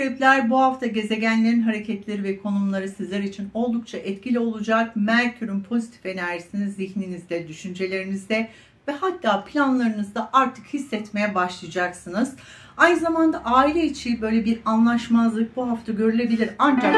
Akrepler bu hafta gezegenlerin hareketleri ve konumları sizler için oldukça etkili olacak. Merkür'ün pozitif enerjisini zihninizde, düşüncelerinizde ve hatta planlarınızda artık hissetmeye başlayacaksınız. Aynı zamanda aile içi böyle bir anlaşmazlık bu hafta görülebilir. Ancak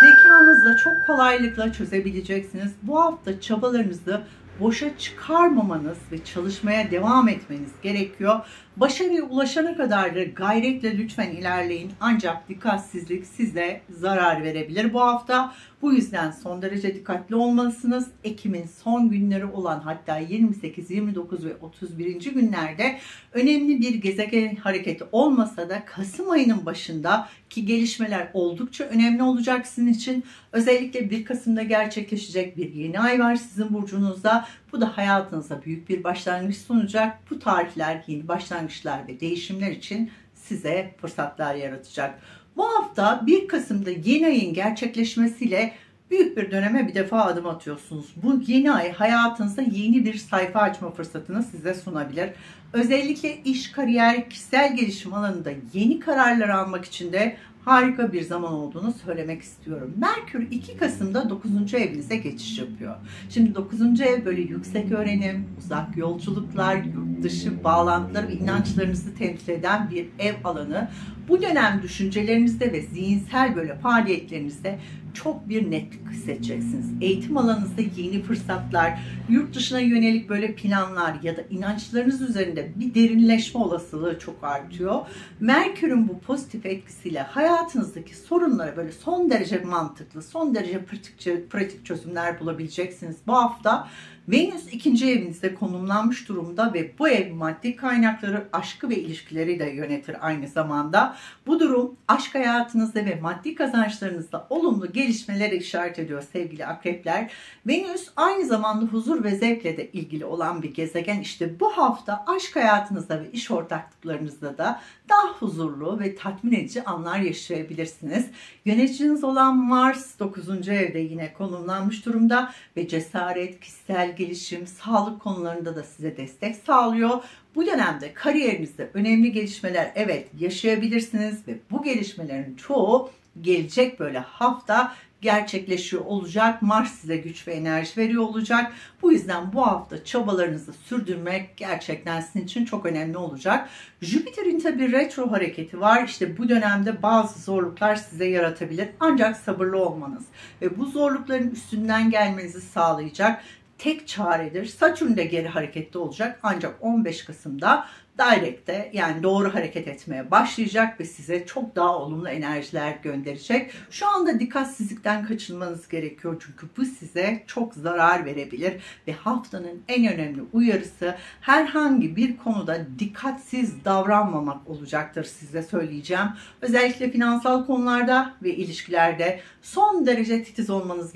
zekanızla çok kolaylıkla çözebileceksiniz. Bu hafta çabalarınızı boşa çıkarmamanız ve çalışmaya devam etmeniz gerekiyor. Başarıya ulaşana kadar da gayretle lütfen ilerleyin. Ancak dikkatsizlik size zarar verebilir bu hafta. Bu yüzden son derece dikkatli olmalısınız. Ekim'in son günleri olan hatta 28, 29 ve 31. günlerde önemli bir gezegen hareketi olmasa da Kasım ayının başında ki gelişmeler oldukça önemli olacak sizin için. Özellikle 1 Kasım'da gerçekleşecek bir yeni ay var sizin burcunuzda. Bu da hayatınıza büyük bir başlangıç sunacak. Bu tarihler yeni başlangıçlar ve değişimler için size fırsatlar yaratacak. Bu hafta 1 Kasım'da yeni ayın gerçekleşmesiyle büyük bir döneme bir defa adım atıyorsunuz. Bu yeni ay hayatınızda yeni bir sayfa açma fırsatını size sunabilir. Özellikle iş, kariyer, kişisel gelişim alanında yeni kararlar almak için de harika bir zaman olduğunu söylemek istiyorum. Merkür 2 Kasım'da 9. evinize geçiş yapıyor. Şimdi 9. ev böyle yüksek öğrenim, uzak yolculuklar, yurt dışı bağlantıları ve inançlarınızı temsil eden bir ev alanı. Bu dönem düşüncelerinizde ve zihinsel böyle faaliyetlerinizde çok bir netlik hissedeceksiniz. Eğitim alanınızda yeni fırsatlar, yurt dışına yönelik böyle planlar ya da inançlarınız üzerinde bir derinleşme olasılığı çok artıyor. Merkür'ün bu pozitif etkisiyle hayatınızdaki sorunlara böyle son derece mantıklı, son derece pratik, pratik çözümler bulabileceksiniz. Bu hafta Venüs ikinci evinizde konumlanmış durumda ve bu ev maddi kaynakları, aşkı ve ilişkileri de yönetir aynı zamanda. Bu durum aşk hayatınızda ve maddi kazançlarınızda olumlu gelişmelere işaret ediyor sevgili akrepler. Venüs aynı zamanda huzur ve zevkle de ilgili olan bir gezegen. İşte bu hafta aşk hayatınızda ve iş ortaklıklarınızda da daha huzurlu ve tatmin edici anlar yaşayabilirsiniz. Yöneticiniz olan Mars 9. evde yine konumlanmış durumda ve cesaret, kişisel gelişim, sağlık konularında da size destek sağlıyor. Bu dönemde kariyerinizde önemli gelişmeler evet yaşayabilirsiniz ve bu gelişmelerin çoğu gelecek böyle hafta gerçekleşiyor olacak. Mars size güç ve enerji veriyor olacak. Bu yüzden bu hafta çabalarınızı sürdürmek gerçekten sizin için çok önemli olacak. Jüpiter'in tabi retro hareketi var. İşte bu dönemde bazı zorluklar size yaratabilir. Ancak sabırlı olmanız ve bu zorlukların üstünden gelmenizi sağlayacak tek çaredir. Satürn de geri harekette olacak ancak 15 Kasım'da Direct'te yani doğru hareket etmeye başlayacak ve size çok daha olumlu enerjiler gönderecek. Şu anda dikkatsizlikten kaçınmanız gerekiyor çünkü bu size çok zarar verebilir ve haftanın en önemli uyarısı herhangi bir konuda dikkatsiz davranmamak olacaktır size söyleyeceğim. Özellikle finansal konularda ve ilişkilerde son derece titiz olmanız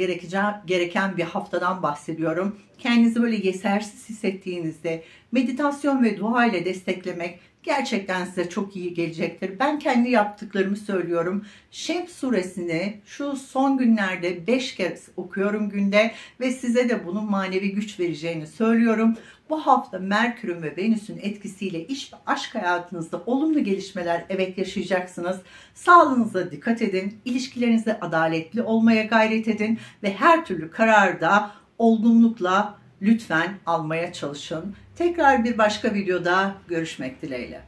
gereken bir haftadan bahsediyorum kendinizi böyle yetersiz hissettiğinizde meditasyon ve dua ile desteklemek gerçekten size çok iyi gelecektir. Ben kendi yaptıklarımı söylüyorum. Şems suresini şu son günlerde 5 kez okuyorum günde ve size de bunun manevi güç vereceğini söylüyorum. Bu hafta Merkür'ün ve Venüs'ün etkisiyle iş ve aşk hayatınızda olumlu gelişmeler evet yaşayacaksınız. Sağlığınıza dikkat edin, ilişkilerinizde adaletli olmaya gayret edin ve her türlü kararda olgunlukla lütfen almaya çalışın. Tekrar bir başka videoda görüşmek dileğiyle.